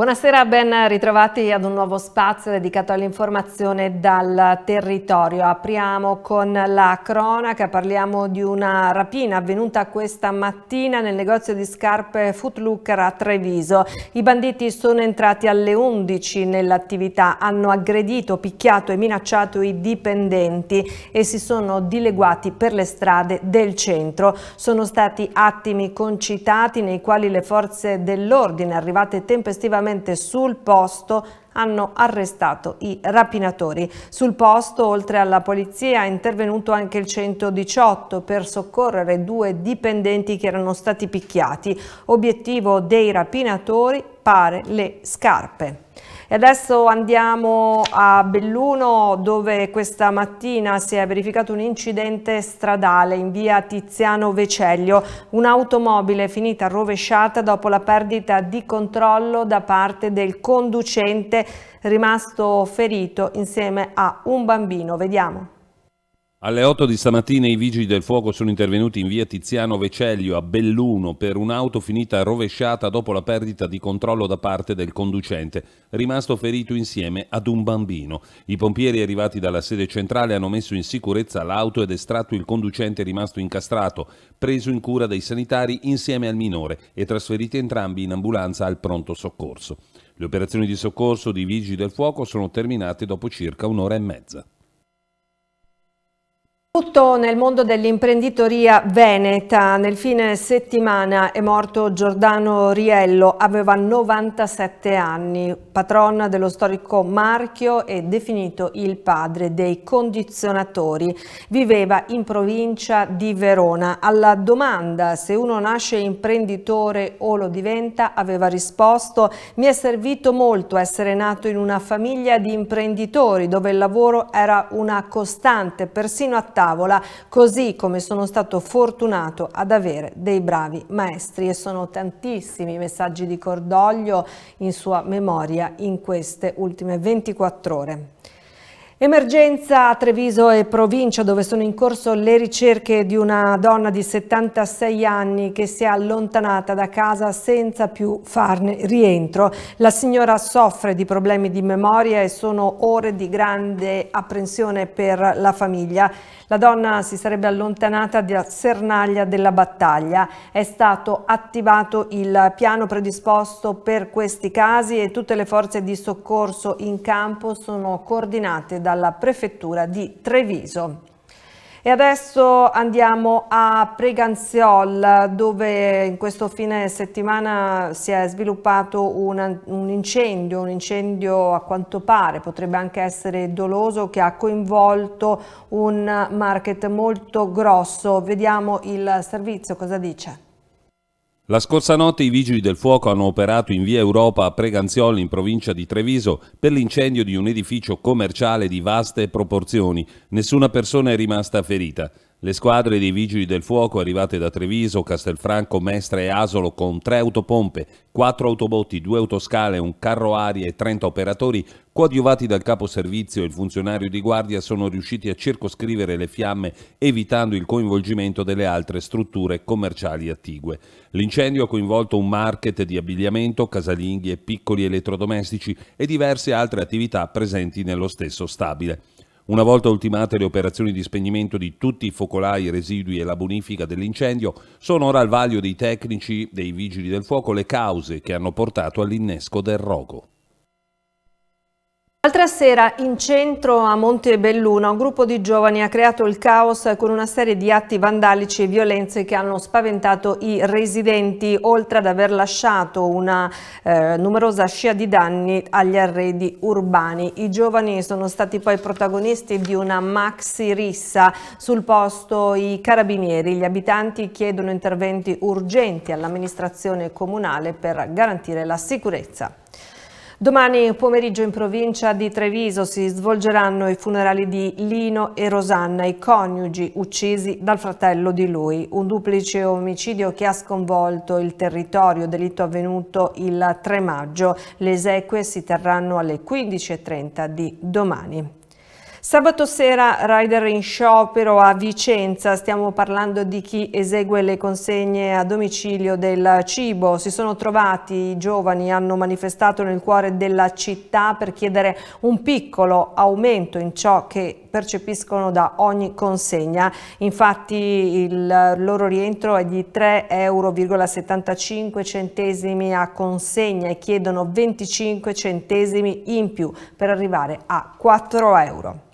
Buonasera, ben ritrovati ad un nuovo spazio dedicato all'informazione dal territorio. Apriamo con la cronaca, parliamo di una rapina avvenuta questa mattina nel negozio di scarpe Footlooker a Treviso. I banditi sono entrati alle 11 nell'attività, hanno aggredito, picchiato e minacciato i dipendenti e si sono dileguati per le strade del centro. Sono stati attimi concitati nei quali le forze dell'ordine arrivate tempestivamente sul posto hanno arrestato i rapinatori. Sul posto, oltre alla polizia, è intervenuto anche il 118 per soccorrere due dipendenti che erano stati picchiati. Obiettivo dei rapinatori pare le scarpe. E adesso andiamo a Belluno dove questa mattina si è verificato un incidente stradale in via Tiziano Veceglio. Un'automobile finita rovesciata dopo la perdita di controllo da parte del conducente rimasto ferito insieme a un bambino. Vediamo. Alle 8 di stamattina i vigili del fuoco sono intervenuti in via Tiziano Veceglio a Belluno per un'auto finita rovesciata dopo la perdita di controllo da parte del conducente, rimasto ferito insieme ad un bambino. I pompieri arrivati dalla sede centrale hanno messo in sicurezza l'auto ed estratto il conducente rimasto incastrato, preso in cura dai sanitari insieme al minore e trasferiti entrambi in ambulanza al pronto soccorso. Le operazioni di soccorso dei vigili del fuoco sono terminate dopo circa un'ora e mezza. Tutto nel mondo dell'imprenditoria veneta. Nel fine settimana è morto Giordano Riello, aveva 97 anni, patron dello storico marchio e definito il padre dei condizionatori. Viveva in provincia di Verona. Alla domanda se uno nasce imprenditore o lo diventa, aveva risposto mi è servito molto essere nato in una famiglia di imprenditori dove il lavoro era una costante, persino a tavola, così come sono stato fortunato ad avere dei bravi maestri e sono tantissimi messaggi di cordoglio in sua memoria in queste ultime 24 ore. Emergenza a Treviso e provincia dove sono in corso le ricerche di una donna di 76 anni che si è allontanata da casa senza più farne rientro. La signora soffre di problemi di memoria e sono ore di grande apprensione per la famiglia. La donna si sarebbe allontanata da Sernaglia della Battaglia. È stato attivato il piano predisposto per questi casi e tutte le forze di soccorso in campo sono coordinate dalla prefettura di Treviso. E adesso andiamo a Preganziol dove in questo fine settimana si è sviluppato un, un, incendio, un incendio a quanto pare potrebbe anche essere doloso che ha coinvolto un market molto grosso. Vediamo il servizio cosa dice. La scorsa notte i vigili del fuoco hanno operato in via Europa a Preganzioli in provincia di Treviso per l'incendio di un edificio commerciale di vaste proporzioni. Nessuna persona è rimasta ferita. Le squadre dei Vigili del Fuoco arrivate da Treviso, Castelfranco, Mestre e Asolo con tre autopompe, quattro autobotti, due autoscale, un carro aria e 30 operatori, coadiuvati dal capo servizio e il funzionario di guardia, sono riusciti a circoscrivere le fiamme evitando il coinvolgimento delle altre strutture commerciali attigue. L'incendio ha coinvolto un market di abbigliamento, casalinghi e piccoli elettrodomestici e diverse altre attività presenti nello stesso stabile. Una volta ultimate le operazioni di spegnimento di tutti i focolai residui e la bonifica dell'incendio, sono ora al vaglio dei tecnici dei vigili del fuoco le cause che hanno portato all'innesco del rogo. L'altra sera in centro a Montebelluna un gruppo di giovani ha creato il caos con una serie di atti vandalici e violenze che hanno spaventato i residenti oltre ad aver lasciato una eh, numerosa scia di danni agli arredi urbani. I giovani sono stati poi protagonisti di una maxi rissa sul posto i carabinieri. Gli abitanti chiedono interventi urgenti all'amministrazione comunale per garantire la sicurezza. Domani pomeriggio in provincia di Treviso si svolgeranno i funerali di Lino e Rosanna, i coniugi uccisi dal fratello di lui. Un duplice omicidio che ha sconvolto il territorio, delitto avvenuto il 3 maggio. Le esequie si terranno alle 15.30 di domani. Sabato sera rider in sciopero a Vicenza, stiamo parlando di chi esegue le consegne a domicilio del cibo. Si sono trovati i giovani, hanno manifestato nel cuore della città per chiedere un piccolo aumento in ciò che percepiscono da ogni consegna. Infatti il loro rientro è di 3,75 euro a consegna e chiedono 25 centesimi in più per arrivare a 4 euro.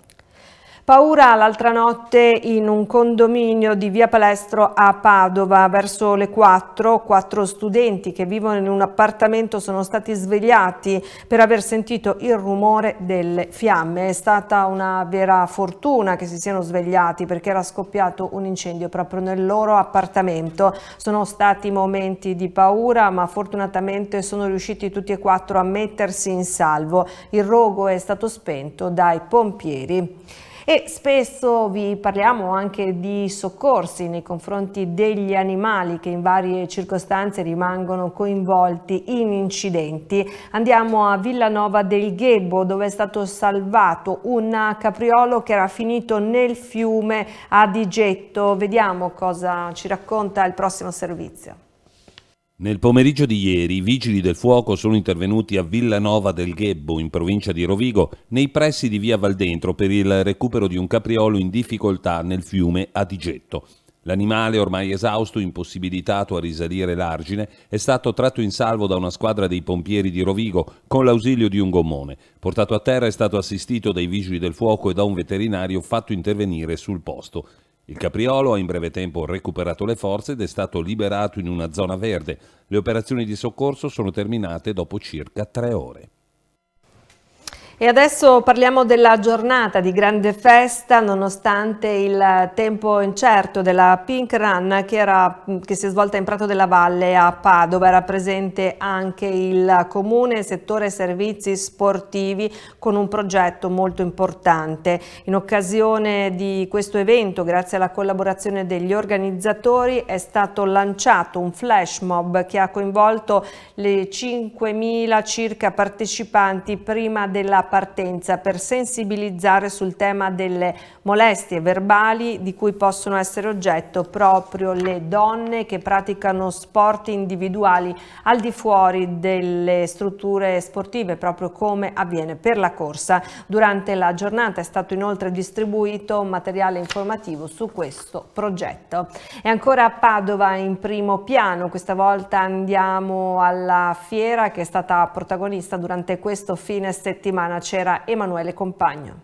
Paura l'altra notte in un condominio di via Palestro a Padova verso le 4. Quattro studenti che vivono in un appartamento sono stati svegliati per aver sentito il rumore delle fiamme. È stata una vera fortuna che si siano svegliati perché era scoppiato un incendio proprio nel loro appartamento. Sono stati momenti di paura ma fortunatamente sono riusciti tutti e quattro a mettersi in salvo. Il rogo è stato spento dai pompieri e spesso vi parliamo anche di soccorsi nei confronti degli animali che in varie circostanze rimangono coinvolti in incidenti. Andiamo a Villanova del Ghebbo dove è stato salvato un capriolo che era finito nel fiume a Digetto. Vediamo cosa ci racconta il prossimo servizio. Nel pomeriggio di ieri i vigili del fuoco sono intervenuti a Villanova del Ghebbo, in provincia di Rovigo, nei pressi di via Valdentro per il recupero di un capriolo in difficoltà nel fiume Adigetto. L'animale, ormai esausto, impossibilitato a risalire l'argine, è stato tratto in salvo da una squadra dei pompieri di Rovigo con l'ausilio di un gommone. Portato a terra è stato assistito dai vigili del fuoco e da un veterinario fatto intervenire sul posto. Il capriolo ha in breve tempo recuperato le forze ed è stato liberato in una zona verde. Le operazioni di soccorso sono terminate dopo circa tre ore. E adesso parliamo della giornata di grande festa nonostante il tempo incerto della Pink Run che, era, che, si è svolta in Prato della Valle a Padova. Era presente anche il comune settore servizi sportivi con un progetto molto importante. In occasione di questo evento, grazie alla collaborazione degli organizzatori, è stato lanciato un flash mob che ha coinvolto le 5.000 circa partecipanti prima della partenza per sensibilizzare sul tema delle molestie verbali di cui possono essere oggetto proprio le donne che praticano sport individuali al di fuori delle strutture sportive, proprio come avviene per la corsa. Durante la giornata è stato inoltre distribuito materiale informativo su questo progetto. E ancora a Padova in primo piano, questa volta andiamo alla fiera che è stata protagonista durante questo fine settimana c'era Emanuele Compagno.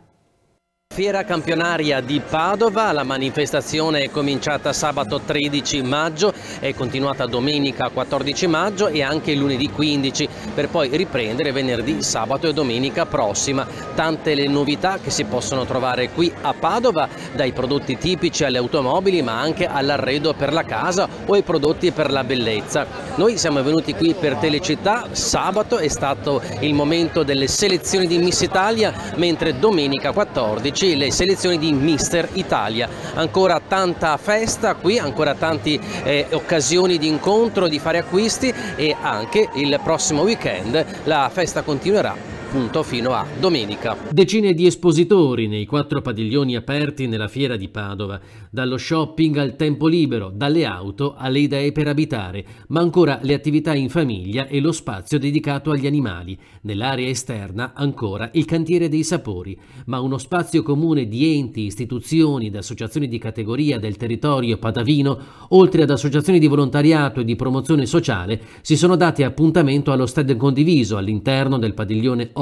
Fiera campionaria di Padova, la manifestazione è cominciata sabato 13 maggio, è continuata domenica 14 maggio e anche lunedì 15 per poi riprendere venerdì, sabato e domenica prossima. Tante le novità che si possono trovare qui a Padova, dai prodotti tipici alle automobili ma anche all'arredo per la casa o ai prodotti per la bellezza. Noi siamo venuti qui per Telecittà, sabato è stato il momento delle selezioni di Miss Italia mentre domenica 14 oggi le selezioni di Mister Italia. Ancora tanta festa qui, ancora tante eh, occasioni di incontro, di fare acquisti e anche il prossimo weekend la festa continuerà appunto fino a domenica. Decine di espositori nei quattro padiglioni aperti nella fiera di Padova, dallo shopping al tempo libero, dalle auto alle idee per abitare, ma ancora le attività in famiglia e lo spazio dedicato agli animali. Nell'area esterna ancora il cantiere dei sapori, ma uno spazio comune di enti, istituzioni ed associazioni di categoria del territorio padavino, oltre ad associazioni di volontariato e di promozione sociale, si sono dati appuntamento allo stand condiviso all'interno del padiglione 8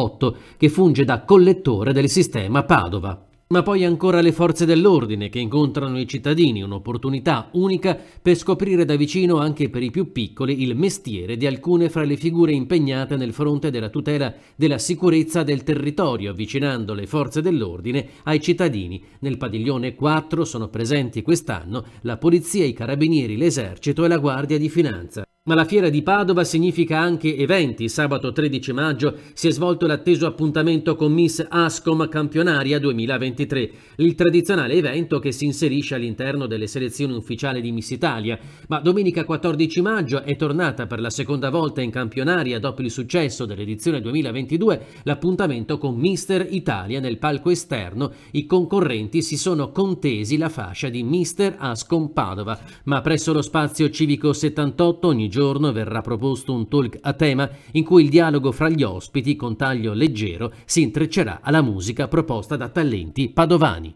che funge da collettore del sistema Padova. Ma poi ancora le forze dell'ordine che incontrano i cittadini, un'opportunità unica per scoprire da vicino anche per i più piccoli il mestiere di alcune fra le figure impegnate nel fronte della tutela della sicurezza del territorio, avvicinando le forze dell'ordine ai cittadini. Nel padiglione 4 sono presenti quest'anno la polizia, i carabinieri, l'esercito e la guardia di finanza. Ma la fiera di Padova significa anche eventi. Sabato 13 maggio si è svolto l'atteso appuntamento con Miss Ascom Campionaria 2023, il tradizionale evento che si inserisce all'interno delle selezioni ufficiali di Miss Italia. Ma domenica 14 maggio è tornata per la seconda volta in campionaria dopo il successo dell'edizione 2022 l'appuntamento con Mister Italia nel palco esterno. I concorrenti si sono contesi la fascia di Mister Ascom Padova, ma presso lo spazio civico 78 ogni giorno verrà proposto un talk a tema in cui il dialogo fra gli ospiti con taglio leggero si intreccerà alla musica proposta da talenti padovani.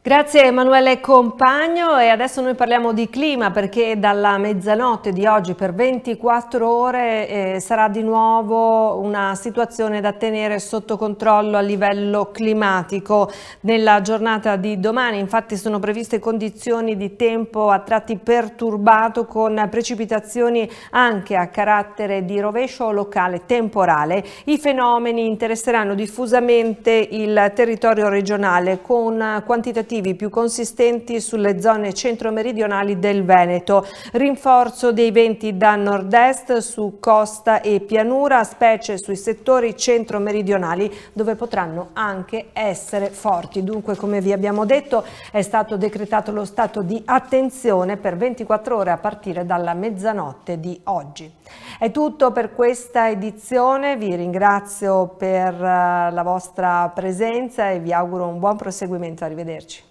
Grazie Emanuele Compagno e adesso noi parliamo di clima perché dalla mezzanotte di oggi per 24 ore eh, sarà di nuovo una situazione da tenere sotto controllo a livello climatico. Nella giornata di domani infatti sono previste condizioni di tempo a tratti perturbato con precipitazioni anche a carattere di rovescio locale temporale. I fenomeni interesseranno diffusamente il territorio regionale con quantitativi effettivi più consistenti sulle zone centro-meridionali del Veneto. Rinforzo dei venti da nord-est su costa e pianura, specie sui settori centro-meridionali dove potranno anche essere forti. Dunque, come vi abbiamo detto, è stato decretato lo stato di attenzione per 24 ore a partire dalla mezzanotte di oggi. È tutto per questa edizione, vi ringrazio per eh, la vostra presenza e vi auguro un buon proseguimento. Arrivederci.